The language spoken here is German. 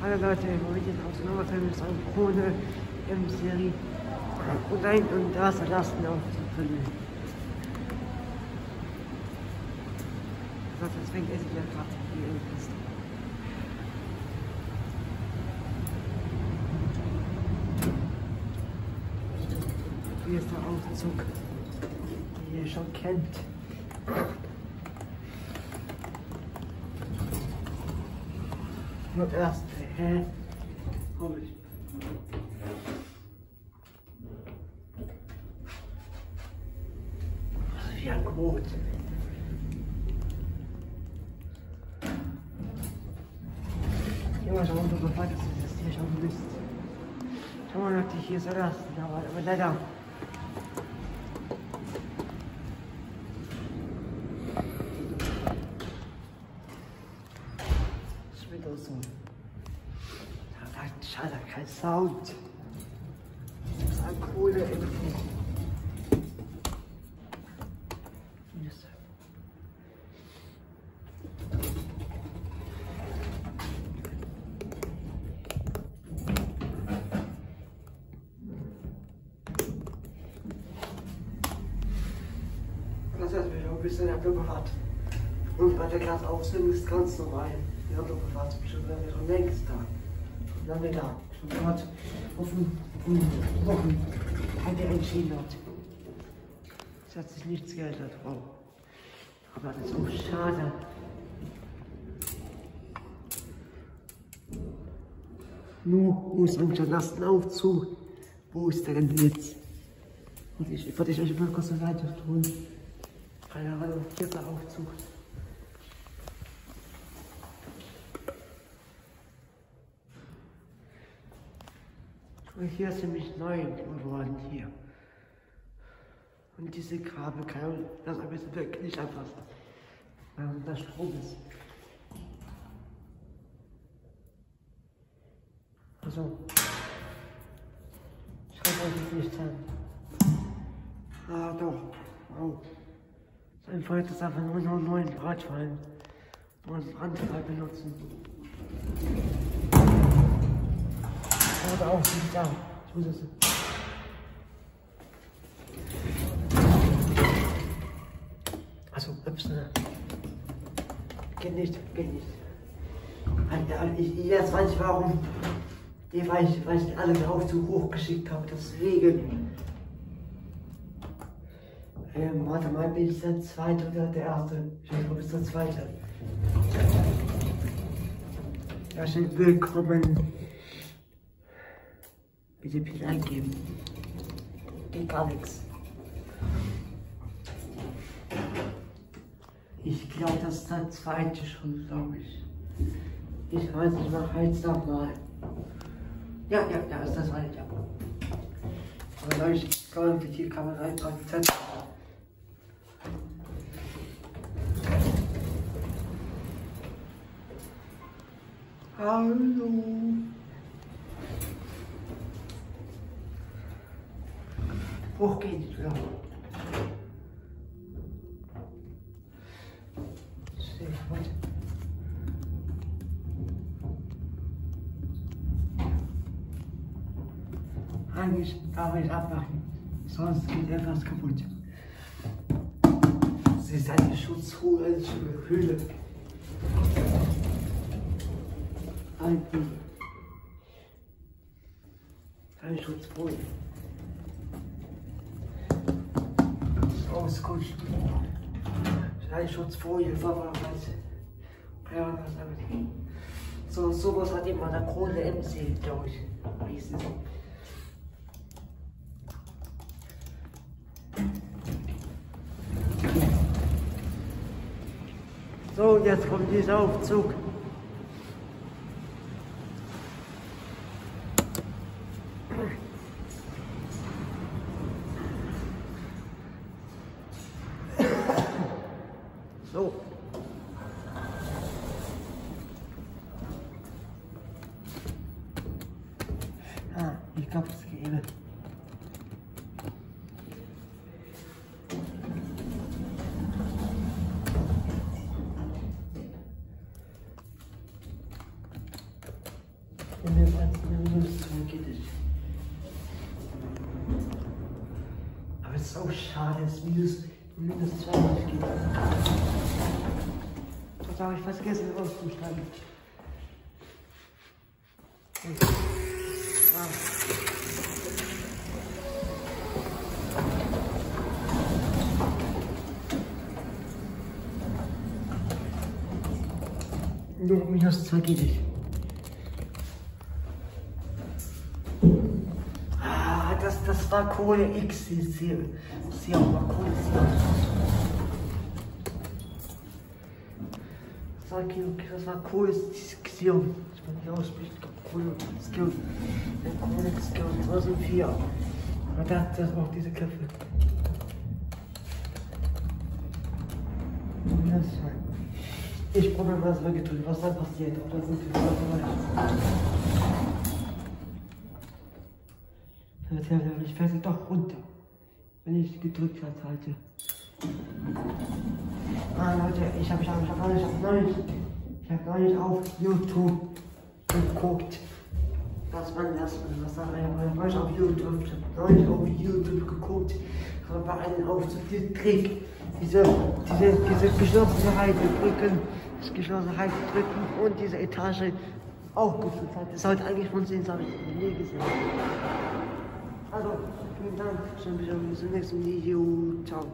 Leute, heute aus Nordheim ist eine Krone M-Serie und ein und das Lasten aufzufüllen. Deswegen esse ich ja gerade im Rest. Hier ist der Aufzug, den ihr schon kennt. Nur erst, hä? Hol ich. Ja, gut. Junge, schau mal, du befreit, dass das hier schon bist. Schau mal, ob dich hier so lassen, aber leider. Ist wieder so. Da hat schade, kein Sound. Das ist eine coole Info. Yes. Das heißt, wir haben ein bisschen abgebracht. Und bei der Glasausbildung ist ganz normal. Die Autobefahrt schon schon längst da. Lange da. Schon gerade auf den Wochen hat er entschieden hat. Es hat sich nichts geändert, Frau. Aber das ist so schade. Nur muss man schon lassen auf. Wo ist der denn jetzt? Und ich würde euch mal kurz so weiter tun. Keine Ahnung, ist der Aufzug. Mal, Hier ist nämlich neu geworden hier. Und diese Kabel kann das ein bisschen wirklich anfassen. Weil da Strom ist. Also. Schaut euch das nicht an. Ah, doch. Oh. Sein Volk ist einfach nur noch neuen Radfallen und Brandfall benutzen. Oder auch nicht. Ich muss es. Also, ups, ne. Geht nicht, geht nicht. Ich, jetzt weiß ich warum. Die weiß, weiß ich alle drauf zu hoch geschickt habe. Deswegen. Ähm, warte mal, bin ich der zweite oder der erste? Ich glaube, du bist der zweite. Ja, schön willkommen. Bitte Pin eingeben. Geht gar nichts. Ich glaube, das ist der zweite schon, glaube ich. Ich weiß, ich mache jetzt nochmal. Ja, ja, ja, ist das zweite, ja. Aber glaube ich, glaube, wie viel kann man reinpacken? Hallo. Hoch geht's, ja. Sehr gut. Eigentlich darf ich abmachen, sonst geht etwas kaputt. Sie ist eine Schutzhöhle, Höhle. Alten. Eine Schutzfolie. Auskuschen. Eine Schutzfolie, Verfahrensweise. Ja. So, sowas hat immer der Krone MC, glaube ich. Es. So, und jetzt kommt dieser Aufzug. So. Ah, ich glaube, es geht. Wir waren minus 2 geht es. Aber es ist auch schade, dass minus, minus 2 nicht geht. Das habe ich vergessen auszuschreiben. Nur minus 2 geht nicht. Ah, das, das war Kohle X. Das ist hier auch mal Kohle Das war, das war Kohle Xion. Das war nicht ausspricht. Kohle Xion. Kohle Xion 2004. Aber das, das auch diese Köpfe. Das war. Ich probiere was tun, was da passiert. Oder sind wir wieder Ich fährt doch runter, wenn ich gedrückt halte. Ah Leute, ich habe ich hab, ich hab, ich hab neulich, ich habe neulich auf YouTube geguckt. Was man das, was da war ich auf YouTube, ich habe neulich auf YouTube geguckt, aber einem Aufzug, diesen Trick, diese, diese, diese Geschlossenheit drücken, das Geschlossenheit drücken und diese Etage auch gefühlt hat. Das sollte eigentlich von sehen, das habe ich nie gesehen. Also, vielen Dank, bis zum nächsten Video. Ciao.